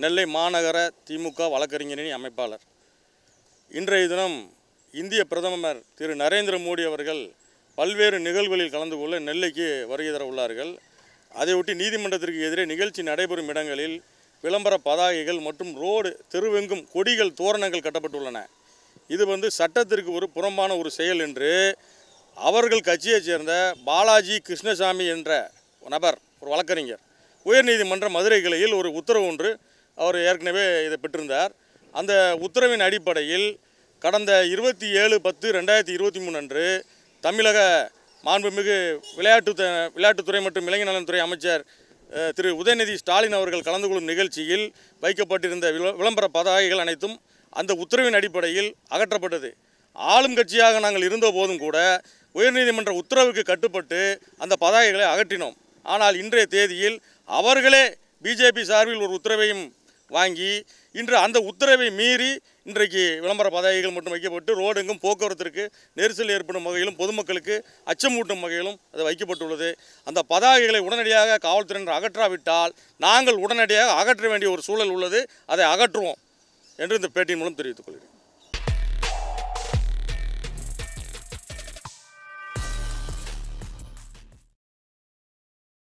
நெல்லை மாநகர திமுக வழக்கறிஞரணி அமைப்பாளர். இன்றைய தினம் இந்திய பிரதமர் திரு நரேந்திர மோடி அவர்கள் பல்வேறு நிகழ்வுகளில் கலந்து கொள்ள நெல்லைக்கு வருகை தர உள்ளார்கள். அதையொட்டி நீதிமன்றத்திற்கு எதிரே நிகழ்ச்சி நடைபெறும் இடங்களில் விளம்பர பதாகைகள் மற்றும் ரோடு தெருவெங்கும் கொடிகள் தோரணங்கள் கட்டப்பட்டுள்ளன. இது வந்து சட்டத்திற்கு ஒரு புறம்பான ஒரு செயல் என்று அவர்கள் கட்சியைச் சேர்ந்த பாலாஜி கிருஷ்ணசாமி என்ற நபர் ஒரு வழக்கறிஞர். உயர்நீதிமன்ற மதுரை கிளையில் ஒரு உத்தரவு ஒன்று அவர் ஏற்கனவே இதை பெற்றிருந்தார். அந்த உத்தரவின் அடிப்படையில் கடந்த இருபத்தி ஏழு பத்து ரெண்டாயிரத்தி இருபத்தி மூணு அன்று தமிழக மாண்புமிகு விளையாட்டு விளையாட்டுத்துறை மற்றும் இளைஞர் நலன்துறை அமைச்சர் திரு உதயநிதி ஸ்டாலின் அவர்கள் கலந்து கொள்ளும் நிகழ்ச்சியில் வைக்கப்பட்டிருந்த விள- விளம்பர பதாகைகள் அனைத்தும் அந்த உத்தரவின் அடிப்படையில் அகற்றப்பட்டது. ஆளும் கட்சியாக நாங்கள் இருந்த போதும் கூட உயர்நீதிமன்ற உத்தரவுக்கு கட்டுப்பட்டு அந்த பதாகைகளை அகற்றினோம். ஆனால் இன்றைய தேதியில் அவர்களே பிஜேபி சார்பில் ஒரு உத்தரவையும் வாங்கி இன்று அந்த உத்தரவை மீறி இன்றைக்கு விளம்பர பதாகைகள் மட்டும் வைக்கப்பட்டு ரோடெங்கும் போக்குவரத்திற்கு நெரிசல் ஏற்படும் வகையிலும் பொதுமக்களுக்கு அச்சமூட்டும் வகையிலும் அது வைக்கப்பட்டுள்ளது. அந்த பதாகைகளை உடனடியாக காவல்துறையினர் அகற்றாவிட்டால் நாங்கள் உடனடியாக அகற்ற வேண்டிய ஒரு சூழல் உள்ளது. அதை அகற்றுவோம் என்று இந்த பேட்டியின் மூலம் தெரிவித்துக் கொள்கிறேன்.